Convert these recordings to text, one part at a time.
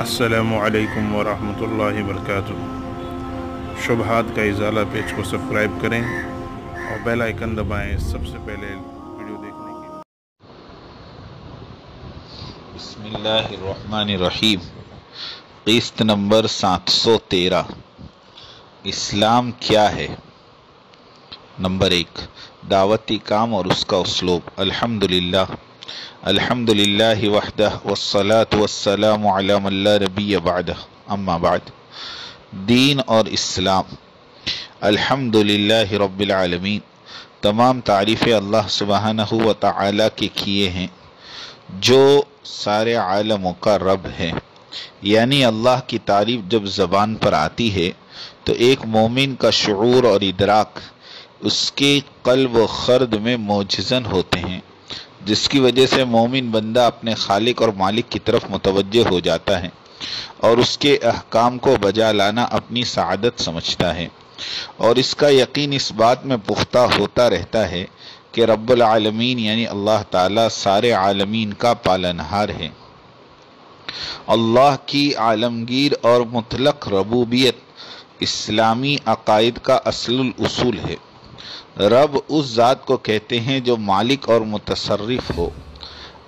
असलकम वरहमल वरक शुबहात का इजाला पेज को सब्सक्राइब करें और बेल आइकन दबाएँ सबसे पहले वीडियो देखने के लिए। बसमीम किस्त नंबर 713 इस्लाम क्या है? नंबर एक, दावती काम और उसका उसलूब अल्हम्दुलिल्लाह। अल्हम्दुलिल्लाह वहदह वस्सलात वस्सलाम अला मल्ला रबी बाद अम्मा बाद दीन और इस्लाम अल्हम्दुलिल्लाह रब्बिल आलमीन तमाम तारीफ़ अल्लाह सुबहानहु व तआला के किए हैं जो सारे आलमों का रब है यानी अल्लाह की तारीफ़ जब ज़बान पर आती है तो एक मोमिन का शूर और इदराक उसके कल्ब खर्द में मोजन होते हैं जिसकी वजह से मोमिन बंदा अपने खालिक और मालिक की तरफ़ मुतवजह हो जाता है और उसके अहकाम को बजा लाना अपनी सआदत समझता है। और इसका यकीन इस बात में पुख्ता होता रहता है कि रब्बुल आलमीन यानी अल्लाह ताला सारे आलमीन का पालनहार है। अल्लाह की आलमगीर और मुतलक रबूबियत इस्लामी अकायद का असल उसूल है। रब उस ज़ात को कहते हैं जो मालिक और मुतसरफ हो।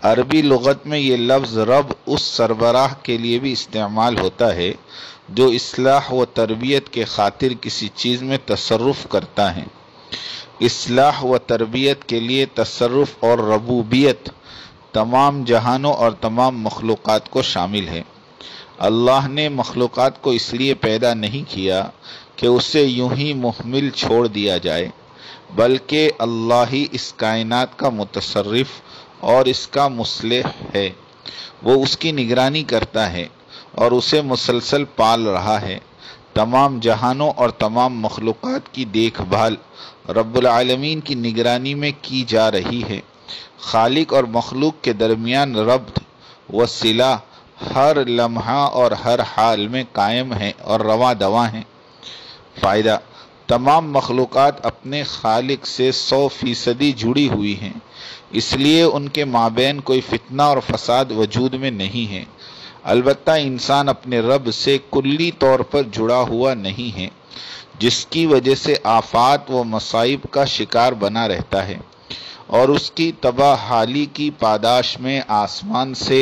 अरबी लगत में ये लफ्ज़ रब उस सरबराह के लिए भी इस्तेमाल होता है, जो इसलाह व तरबियत के खातिर किसी चीज़ में तसरुफ़ करता है। इसलाह व तरबियत के लिए तसरुफ़ और रबूबियत तमाम जहानों और तमाम मखलूक़ात को शामिल है। अल्लाह ने मखलूक़ात को इसलिए पैदा नहीं किया कि उसे यूँ ही मुहमिल छोड़ दिया जाए। बल्कि अल्लाह ही इस कायनात का मुतसरफ और इसका मुसलह है। वो उसकी निगरानी करता है और उसे मुसलसल पाल रहा है। तमाम जहानों और तमाम मखलूक़ात की देखभाल रब्बुल की निगरानी में की जा रही है। खालिक और मखलूक के दरमियान रब्त व सिला हर लम्हा और हर हाल में कायम है और रवा दवा है। फ़ायदा तमाम मखलूक़ात अपने खालिक से सौ फ़ीसदी जुड़ी हुई हैं। इसलिए उनके माबेन कोई फितना और फसाद वजूद में नहीं है। अलबत् इंसान अपने रब से कुल्ली तौर पर जुड़ा हुआ नहीं है, जिसकी वजह से आफात व मसाइब का शिकार बना रहता है और उसकी तबाह हाली की पादाश में आसमान से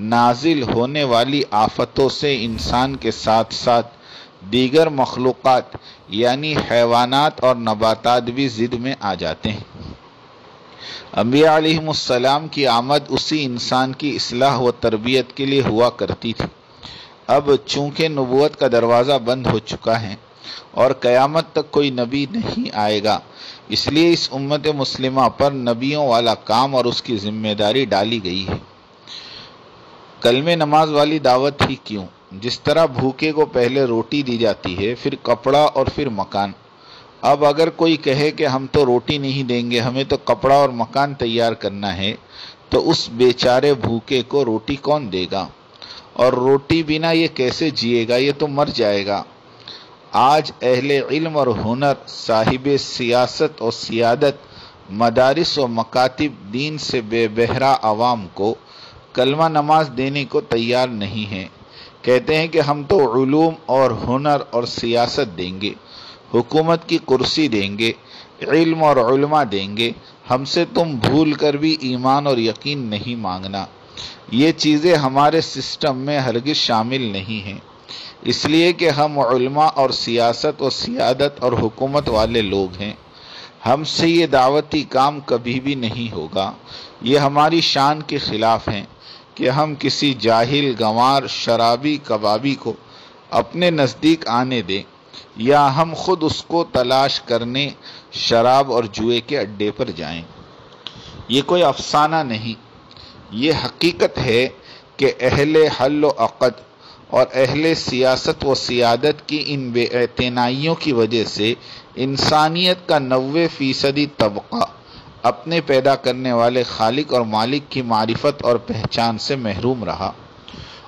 नाजिल होने वाली आफतों से इंसान के साथ साथ दीगर मखलूक़ात, यानी हैवानात और नबातात भी ज़िद में आ जाते हैं। अम्बिया की आमद उसी इंसान की असलाह व तरबियत के लिए हुआ करती थी। अब चूँकि नबूत का दरवाज़ा बंद हो चुका है और क़यामत तक कोई नबी नहीं आएगा, इसलिए इस उम्मत मुस्लिमा पर नबियों वाला काम और उसकी ज़िम्मेदारी डाली गई है। कलम नमाज़ वाली दावत ही क्यों? जिस तरह भूखे को पहले रोटी दी जाती है, फिर कपड़ा और फिर मकान। अब अगर कोई कहे कि हम तो रोटी नहीं देंगे, हमें तो कपड़ा और मकान तैयार करना है तो उस बेचारे भूखे को रोटी कौन देगा? और रोटी बिना ये कैसे जिएगा? ये तो मर जाएगा। आज अहले इल्म और हुनर, साहिब सियासत और सियादत, मदारिस व मकातिब दीन से बेबहरा आवाम को कलमा नमाज़ देने को तैयार नहीं हैं। कहते हैं कि हम तो ूम और हुनर और सियासत देंगे, हुकूमत की कुर्सी देंगे, इल्म और उलमा देंगे। हमसे तुम भूल कर भी ईमान और यकीन नहीं मांगना। ये चीज़ें हमारे सिस्टम में हरगिज शामिल नहीं हैं। इसलिए कि हम उलमा और सियासत और सियादत और हुकूमत वाले लोग हैं। हमसे ये दावती काम कभी भी नहीं होगा। ये हमारी शान के ख़िलाफ़ हैं। कि हम किसी जाहिल, गंवार, शराबी, कबाबी को अपने नज़दीक आने दें, या हम खुद उसको तलाश करने शराब और जुए के अड्डे पर जाएँ। ये कोई अफसाना नहीं ये हकीकत है कि अहल हल अक़द और अहल सियासत व सियादत की इन बेतनाइयों की वजह से इंसानियत का नबे फ़ीसदी तबका अपने पैदा करने वाले खालिक और मालिक की मारिफत और पहचान से महरूम रहा।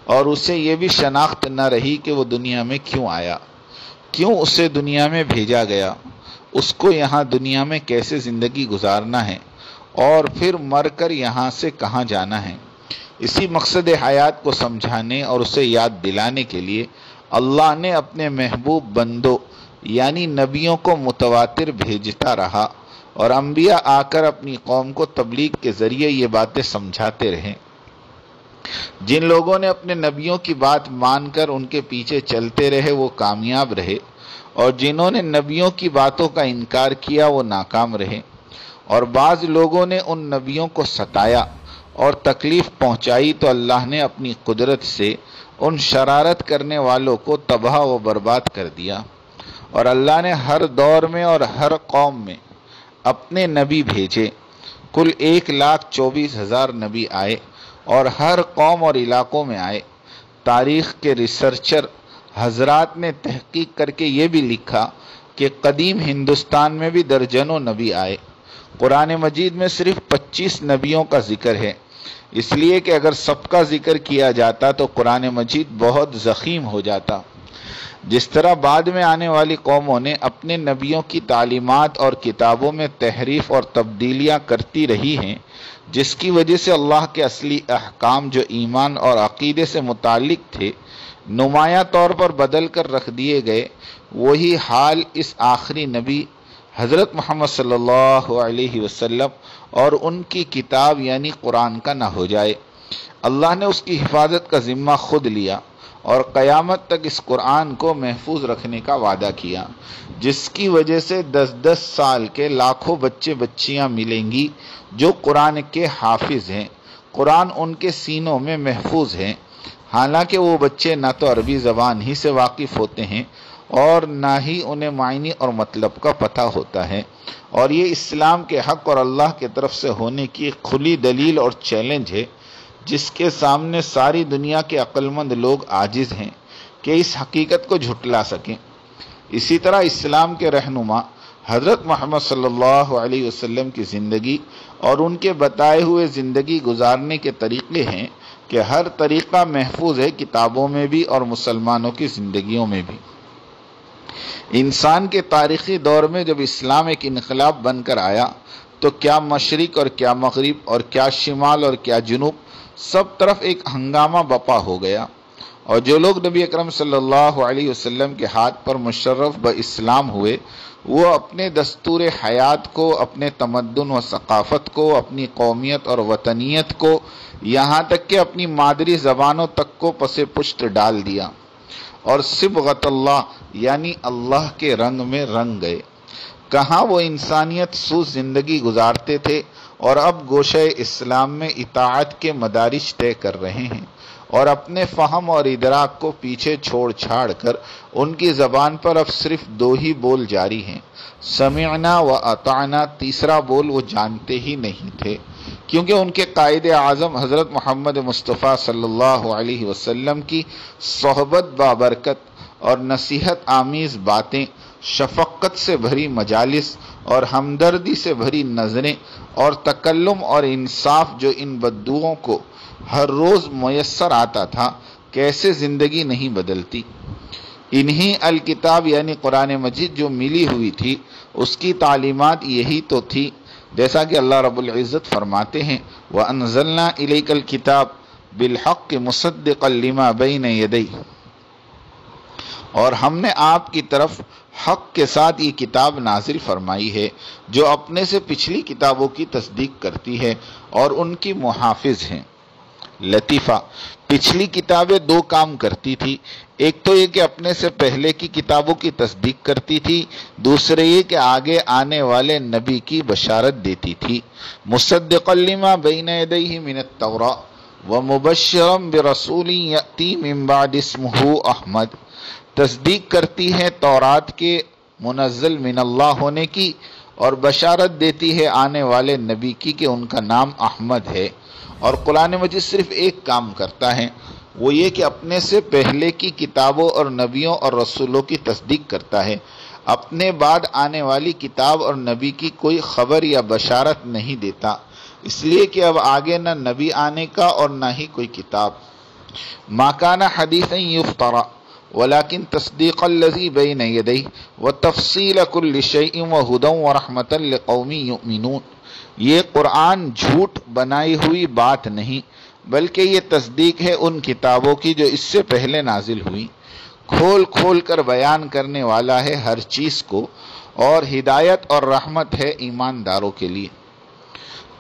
और उसे यह भी शनाख्त न रही कि वो दुनिया में क्यों आया? क्यों उसे दुनिया में भेजा गया? उसको यहाँ दुनिया में कैसे ज़िंदगी गुजारना है? और फिर मर कर यहाँ से कहाँ जाना है? इसी मकसद हयात को समझाने और उसे याद दिलाने के लिए अल्लाह ने अपने महबूब बंदों, यानी नबियों को मुतवातिर भेजता रहा। और अम्बिया आकर अपनी कौम को तबलीग के ज़रिए ये बातें समझाते रहे। जिन लोगों ने अपने नबियों की बात मानकर उनके पीछे चलते रहे, वो कामयाब रहे और जिन्होंने नबियों की बातों का इनकार किया, वो नाकाम रहे और बाज़ लोगों ने उन नबियों को सताया और तकलीफ़ पहुंचाई तो अल्लाह ने अपनी कुदरत से उन शरारत करने वालों को तबाह व बर्बाद कर दिया और अल्लाह ने हर दौर में और हर कौम में अपने नबी भेजे। कुल एक लाख चौबीस हज़ार नबी आए और हर कौम और इलाकों में आए। तारीख के रिसर्चर हजरात ने तहकीक करके ये भी लिखा कि कदीम हिंदुस्तान में भी दर्जनों नबी आए। कुरान मजीद में सिर्फ़ 25 नबियों का ज़िक्र है। इसलिए कि अगर सबका ज़िक्र किया जाता तो कुरान मजीद बहुत जख़ीम हो जाता। जिस तरह बाद में आने वाली कौमों ने अपने नबियों की तालीमत और किताबों में तहरीफ और तब्दीलियाँ करती रही हैं, जिसकी वजह से अल्लाह के असली अहकाम जो ईमान और अकीदे से मुतक थे, नुमाया तौर पर बदल कर रख दिए गए, वही हाल इस आखिरी नबी हज़रत मोहम्मद सल्लल्लाहु अलैहि वसल्लम और उनकी किताब यानी कुरान का ना हो जाए। अल्लाह ने उसकी हिफाजत का ज़िम्मा खुद लिया और क़यामत तक इस कुरान को महफूज रखने का वादा किया, जिसकी वजह से दस दस साल के लाखों बच्चे बच्चियाँ मिलेंगी जो कुरान के हाफिज हैं। कुरान उनके सीनों में महफूज हैं। हालाँकि वो बच्चे ना तो अरबी ज़बान ही से वाकिफ़ होते हैं और ना ही उन्हें मायने और मतलब का पता होता है। और ये इस्लाम के हक और अल्लाह के तरफ़ से होने की खुली दलील और चैलेंज है, जिसके सामने सारी दुनिया के अक्लमंद लोग आजिज हैं कि इस हकीकत को झुटला सकें। इसी तरह इस्लाम के रहनुमा हज़रत मोहम्मद सल्लल्लाहु अलैहि वसल्लम की ज़िंदगी और उनके बताए हुए ज़िंदगी गुजारने के तरीक़े हैं कि हर तरीक़ा महफूज है किताबों में भी और मुसलमानों की ज़िंदगियों में भी। इंसान के तारीखी दौर में जब इस्लाम एक इनकलाब बनकर आया तो क्या मशरक और क्या मगरब और क्या शिमाल और क्या जुनूब सब तरफ़ एक हंगामा बपा हो गया। और जो लोग नबी अकरम सल्लल्लाहु अलैहि वसल्लम के हाथ पर मुशर्रफ ब इस्लाम हुए, वो अपने दस्तूर हयात को, अपने तमदन व सकाफ़त को, अपनी कौमियत और वतनीत को, यहाँ तक कि अपनी मादरी ज़बानों तक को पसे पुष्ट डाल दिया। और सिबगतल्ला यानी अल्लाह के रंग में रंग गए। कहाँ वो इंसानियत सू ज़िंदगी गुजारते थे और अब गोशे इस्लाम में इतात के मदारिश तय कर रहे हैं और अपने फ़हम और इदराक को पीछे छोड़ छाड़ कर उनकी ज़बान पर अब सिर्फ़ दो ही बोल जारी हैं। समियाना व अताना तीसरा बोल वो जानते ही नहीं थे। क्योंकि उनके कायद आज़म हज़रत मोहम्मद मुस्तफ़ा सल्लल्लाहु अलैहि वसल्लम की सोहबत, बाबरकत और नसीहत आमीज़ बातें शफ़क़त से भरी मजालिस और हमदर्दी से भरी नज़रें और तकल्लुम और इंसाफ जो इन बद्दुओं को हर रोज़ मैसर आता था, कैसे ज़िंदगी नहीं बदलती। इन्हीं अल किताब यानी कुरान मजिद जो मिली हुई थी, उसकी तालीमत यही तो थी जैसा कि अल्लाह रब्बुल इज़्ज़त फरमाते हैं, व अनजलना इलेकल किताब बिलहक के मुसद्दिक़लिमा बैन यदई। और हमने आपकी तरफ़ हक के साथ ये किताब नाजिल फरमाई है, जो अपने से पिछली किताबों की तस्दीक करती है और उनकी मुहाफिज हैं। लतीफ़ा। पिछली किताबें दो काम करती थी। एक तो ये कि अपने से पहले की किताबों की तस्दीक करती थी। दूसरे ये कि आगे आने वाले नबी की बशारत देती थी। मुसद्दक़लिमा बैन यदैहि मिनत तौरा, व मुबशरम बरसूली यती अहमद। तस्दीक करती है तौरात के मुनज़ल मिनल्ला होने की। और बशारत देती है आने वाले नबी की कि उनका नाम अहमद है। और कुरान मजीद सिर्फ़ एक काम करता है, वो ये कि अपने से पहले की किताबों और नबियों और रसूलों की तस्दीक करता है। अपने बाद आने वाली किताब और नबी की कोई खबर या बशारत नहीं देता, इसलिए कि अब आगे न नबी आने का और ना ही कोई किताब। माकाना हदीस युफ्तरा वलाकिन तस्दीक लजी बैन यदई व तफसील कुल्ल व हुदम व रहमत कौमी युमिनून। ये कुरान झूठ बनाई हुई बात नहीं, बल्कि ये तस्दीक है उन किताबों की जो इससे पहले नाजिल हुई। खोल खोल कर बयान करने वाला है हर चीज़ को, और हिदायत और रहमत है ईमानदारों के लिए।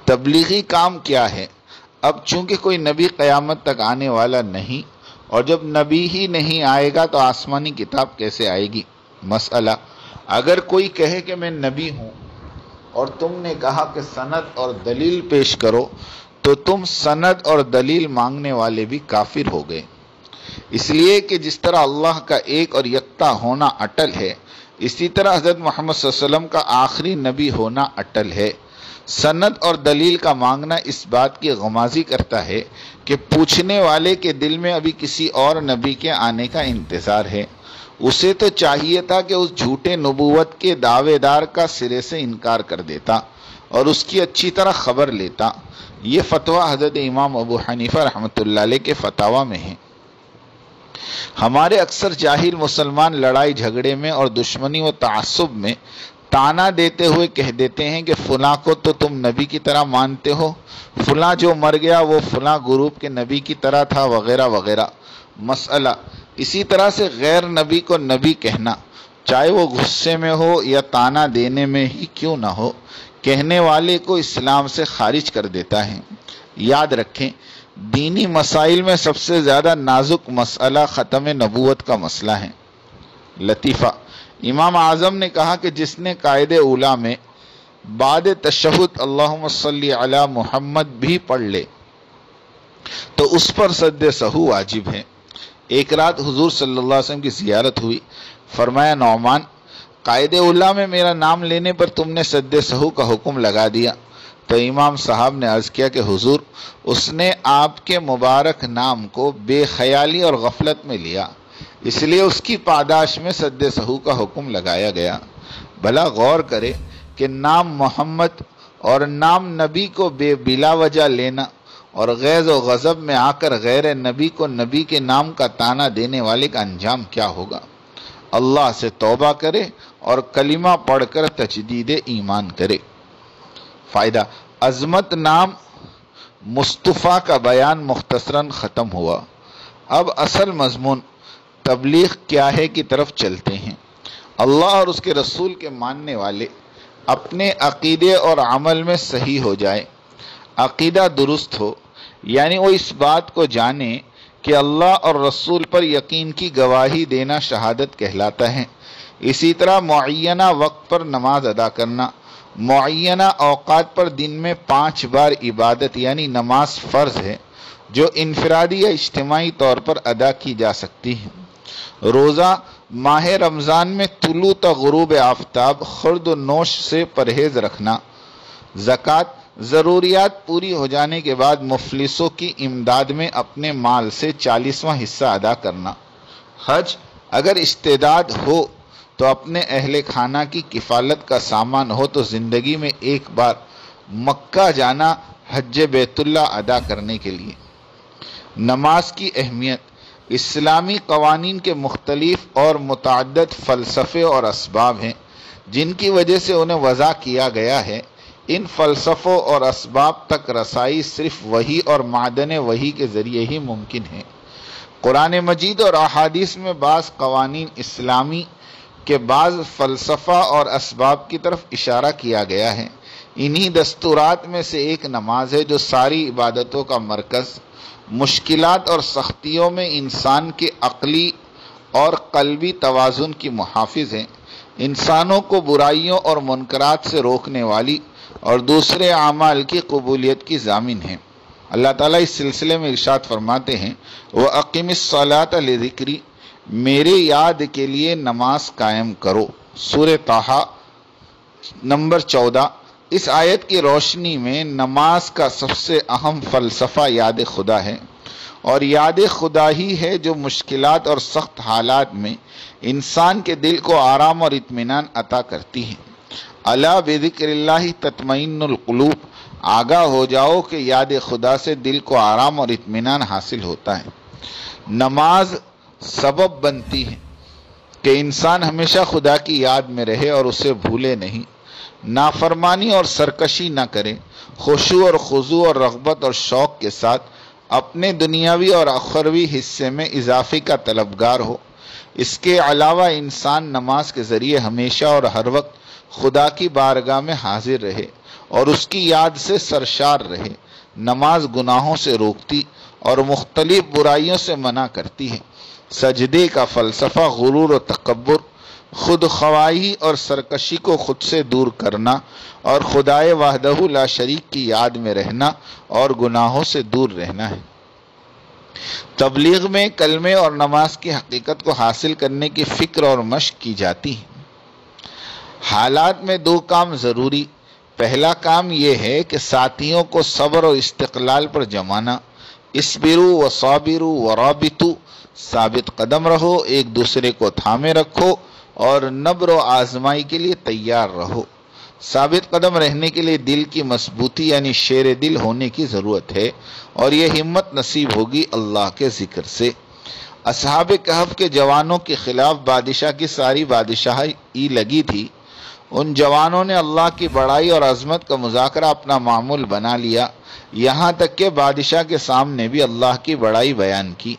तबलीगी काम क्या है? अब चूँकि कोई नबी क़यामत तक आने वाला नहीं और जब नबी ही नहीं आएगा तो आसमानी किताब कैसे आएगी? मसला अगर कोई कहे कि मैं नबी हूँ और तुमने कहा कि सनद और दलील पेश करो तो तुम सनद और दलील मांगने वाले भी काफिर हो गए। इसलिए कि जिस तरह अल्लाह का एक और यकता होना अटल है, इसी तरह हज़रत मोहम्मद का आखिरी नबी होना अटल है। सनद और दलील का मांगना इस बात की गमाजी करता है कि पूछने वाले के दिल में अभी किसी और नबी के आने का इंतज़ार है। उसे तो चाहिए था कि उस झूठे नबूवत के दावेदार का सिरे से इनकार कर देता और उसकी अच्छी तरह खबर लेता। ये फतवा हज़रत इमाम अबू हनीफा रहमत के फतावा में है। हमारे अक्सर ज़ाहिर मुसलमान लड़ाई झगड़े में और दुश्मनी व तसब में ताना देते हुए कह देते हैं कि फुला को तो तुम नबी की तरह मानते हो। फुला जो मर गया, वो फुला ग्रुप के नबी की तरह था, वगैरह वगैरह। मसला, इसी तरह से गैर नबी को नबी कहना। चाहे वो गुस्से में हो या ताना देने में ही क्यों ना हो, कहने वाले को इस्लाम से खारिज कर देता है। याद रखें, दीनी मसाइल में सबसे ज़्यादा नाजुक मसला ख़त्म नबूत का मसला है। लतीफ़ा इमाम आज़म ने कहा कि जिसने कायदे उला में बाद तशहद अल्लाह मोहम्मद भी पढ़ ले तो उस पर सद सहू वाजिब है। एक रात हुजूर सल्लल्लाहु अलैहि वसल्लम की जियारत हुई। फरमाया, नौमान, कायदे उल्ला में मेरा नाम लेने पर तुमने सद सहू का हुक्म लगा दिया। तो इमाम साहब ने अर्ज़ किया कि हुजूर, उसने आपके मुबारक नाम को बेख्याली और गफलत में लिया। इसलिए उसकी पादाश में सद सहू का हुक्म लगाया गया। भला गौर करे कि नाम मोहम्मद और नाम नबी को बेबिला वजह लेना और गैज व गज़ब में आकर गैर नबी को नबी के नाम का ताना देने वाले का अंजाम क्या होगा? अल्लाह से तौबा करे और कलिमा पढ़कर तजदीद ईमान करे। फ़ायदा, अजमत नाम मुस्तफ़ा का बयान मुख्तसरन ख़त्म हुआ। अब असल मजमून तबलीग क्या है की तरफ़ चलते हैं। अल्लाह और उसके रसूल के मानने वाले अपने अकीदे और अमल में सही हो जाए। अकीदा दुरुस्त हो, यानी वो इस बात को जाने कि अल्लाह और रसूल पर यकीन की गवाही देना शहादत कहलाता है। इसी तरह मुआयना वक्त पर नमाज़ अदा करना, मुआयना अवकात पर दिन में पाँच बार इबादत, यानी नमाज़ फ़र्ज़ है, जो इनफरादी या इज्तमाही तौर पर अदा की जा सकती है। रोज़ा माह रमज़ान में तुलू तगरूब आफ्ताब, खुर्द नोश से परहेज रखना। ज़क़़त ज़रूरियात पूरी हो जाने के बाद मुफलिसों की इमदाद में अपने माल से चालीसवां हिस्सा अदा करना। हज अगर इस्तेदाद हो तो अपने अहले खाना की किफ़ालत का सामान हो तो ज़िंदगी में एक बार मक्का जाना हज बैतुल्ला अदा करने के लिए। नमाज़ की अहमियत इस्लामी कवानीन के मुख्तलिफ़ और मुतद फ़लसफ़े और इसबाब हैं, जिनकी वजह से उन्हें वज़ा किया गया है। इन फ़लसफ़ों और इसबाब तक रसाई सिर्फ़ वही और मादन वही के ज़रिए ही मुमकिन है। कुरान मजीद और अहादीस में बाज़ कवानीन इस्लामी के बाद फ़लसफ़ा और इसबाब की तरफ़ इशारा किया गया है। इन्हीं दस्तूरात में से एक नमाज़ है जो सारी इबादतों का मरकज़ मुश्किलात और सख्तियों में इंसान के अकली और कल्बी तोज़ुन की मुहाफ़ हैं। इंसानों को बुराइयों और मुनकरात से रोकने वाली और दूसरे अमाल की कबूलियत की जामिन है। अल्लाह ताला इस सिलसिले में इरशाद फरमाते हैं, वह अकीम सलात ज़िक्री मेरे याद के लिए नमाज़ कायम करो। सुर ताहा नंबर चौदह। इस आयत की रोशनी में नमाज़ का सबसे अहम फ़लसफ़ा याद खुदा है। और याद खुदा ही है जो मुश्किलात और सख्त हालात में इंसान के दिल को आराम और इत्मीनान अता करती है। अला बेदिक्र तत्मिनकलूब आगाह हो जाओ कि याद खुदा से दिल को आराम और इत्मीनान हासिल होता है। नमाज़ सबब बनती है कि इंसान हमेशा खुदा की याद में रहे और उसे भूले नहीं। नाफरमानी और सरकशी ना करें। खुशु और खुजू और रगबत और शौक के साथ अपने दुनियावी और अखरवी हिस्से में इजाफे का तलबगार हो। इसके अलावा इंसान नमाज़ के ज़रिए हमेशा और हर वक्त खुदा की बारगाह में हाजिर रहे और उसकी याद से सरशार रहे। नमाज़ गुनाहों से रोकती और मुख्तलिफ़ बुराइयों से मना करती है। सजदे का फ़लसफ़ा, गुरूर और तकबर खुद खवाही और सरकशी को खुद से दूर करना और खुदाए वाहदहू ला शरीक की याद में रहना और गुनाहों से दूर रहना है। तबलीग में कलमे और नमाज़ की हकीकत को हासिल करने की फ़िक्र और मश्क की जाती है। हालात में दो काम ज़रूरी। पहला काम यह है कि साथियों को सब्र और इस्तकलाल पर जमाना। इसबिरु व साबिरु व राबितु। साबित कदम रहो, एक दूसरे को थामे रखो और नब्र आजमाई के लिए तैयार रहो। साबित कदम रहने के लिए दिल की मजबूती यानी शेर दिल होने की ज़रूरत है और यह हिम्मत नसीब होगी अल्लाह के ज़िक्र से। असहाब कहफ के जवानों के खिलाफ बादशाह की सारी बादशाही लगी थी। उन जवानों ने अल्लाह की बड़ाई और अजमत का मुजाकरा अपना मामूल बना लिया। यहाँ तक कि बादशाह के सामने भी अल्लाह की बड़ाई बयान की।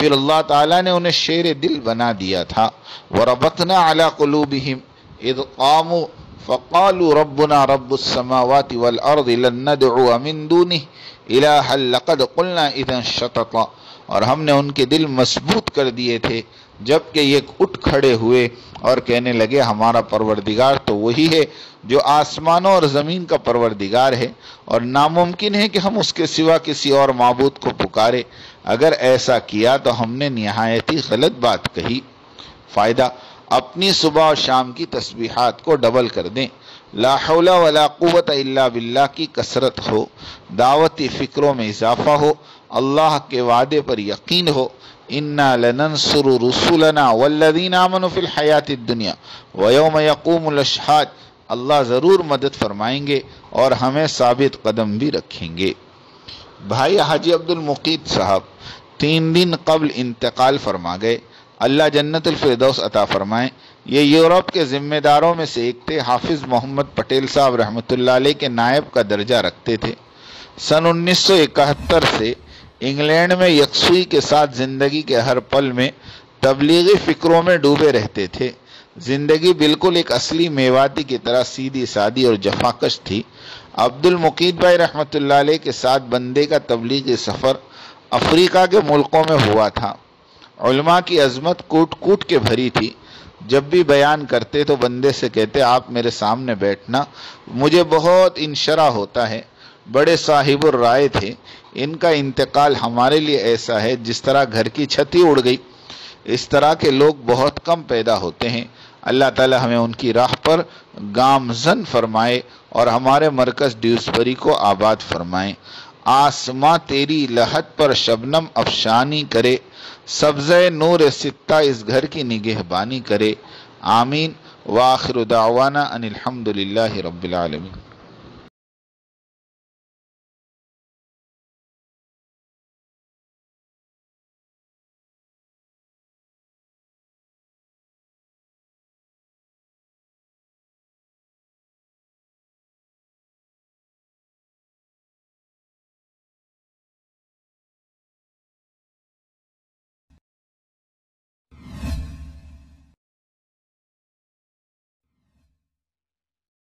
फिर अल्लाह ताला ने उन्हें शेर दिल बना दिया था। वरबतना अला कुलूबिहिम। इद कामु फ़कालु रब्बुना रब्बुस्समावाति वल अर्द लन नदउ मिन दूनिहि। इलाहल लक़द क़ुलना इदन शतता। और हमने उनके दिल मज़बूत कर दिए थे, जबकि ये उठ खड़े हुए और कहने लगे, हमारा परवरदिगार तो वही है जो आसमानों और ज़मीन का परवरदिगार है और नामुमकिन है कि हम उसके सिवा किसी और मबूद को पुकारे। अगर ऐसा किया तो हमने नहायत ही गलत बात कही। फ़ायदा, अपनी सुबह और शाम की तस्बीहात को डबल कर दें। लाहौला इल्ला बिल्लाह की कसरत हो, दावती फ़िक्रों में इजाफा हो, अल्लाह के वादे पर यकीन हो। इन्ना लनंसुरु रुसुलना वल्लदीन आमनु फिल हयात दुनिया वयोम यकूमुल अशहाद। अल्लाह ज़रूर मदद फरमाएँगे और हमें साबित कदम भी रखेंगे। भाई हाजी अब्दुल मुकीद साहब तीन दिन कबल इंतकाल फरमा गए। अल्लाह जन्नतफरदौस अता फरमाए। ये यूरोप के ज़िम्मेदारों में से एक थे, हाफिज़ मोहम्मद पटेल साहब रहमत के नायब का दर्जा रखते थे। सन 1971 से इंग्लैंड में यकसुई के साथ ज़िंदगी के हर पल में तबलीगी फ़िक्रों में डूबे रहते थे। ज़िंदगी बिल्कुल एक असली मेवाती की तरह सीधी सादी और जफाकश थी। अब्दुल मुकीद भाई रहमत के साथ बंदे का तबलीगी सफ़र अफ्रीका के मुल्कों में हुआ था। उलमा की अजमत कूट कूट के भरी थी। जब भी बयान करते तो बंदे से कहते, आप मेरे सामने बैठना, मुझे बहुत इनशरा होता है। बड़े साहिब राय थे। इनका इंतकाल हमारे लिए ऐसा है, जिस तरह घर की छती उड़ गई। इस तरह के लोग बहुत कम पैदा होते हैं। अल्लाह ताला हमें उनकी राह पर गामजन फरमाए और हमारे मरकज़ ड्यूसबरी को आबाद फरमाएँ। आसमां तेरी लहत पर शबनम अफशानी करे। सब्ज़ नूर सित्ता इस घर की निगहबानी करे। आमीन। वाखिर दावाना अनिलहमदिल्ला रबालमीन